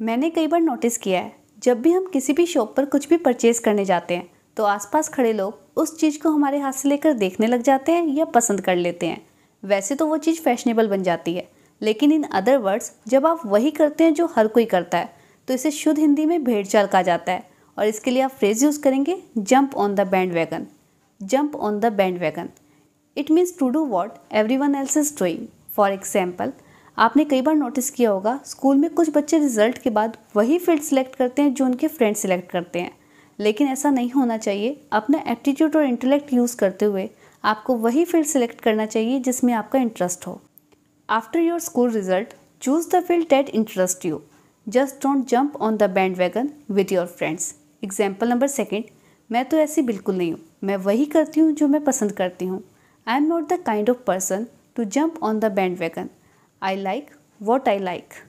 मैंने कई बार नोटिस किया है, जब भी हम किसी भी शॉप पर कुछ भी परचेज़ करने जाते हैं तो आसपास खड़े लोग उस चीज़ को हमारे हाथ से लेकर देखने लग जाते हैं या पसंद कर लेते हैं। वैसे तो वो चीज़ फैशनेबल बन जाती है, लेकिन इन अदर वर्ड्स जब आप वही करते हैं जो हर कोई करता है तो इसे शुद्ध हिंदी में भेड़ चाल कहा जाता है, और इसके लिए आप फ्रेज यूज़ करेंगे jump on the bandwagon jump on the bandwagon it means to do what everyone else is doing for example आपने कई बार नोटिस किया होगा स्कूल में कुछ बच्चे रिज़ल्ट के बाद वही फ़ील्ड सेलेक्ट करते हैं जो उनके फ्रेंड सेलेक्ट करते हैं। लेकिन ऐसा नहीं होना चाहिए। अपना एप्टीट्यूड और इंटेलेक्ट यूज़ करते हुए आपको वही फ़ील्ड सेलेक्ट करना चाहिए जिसमें आपका इंटरेस्ट हो। After your school result choose the field that interest you just don't jump on the bandwagon with your friends example number second मैं तो ऐसी बिल्कुल नहीं हूँ। मैं वही करती हूँ जो मैं पसंद करती हूँ। I am not the kind of person to on the band bandwagon. I like what I like.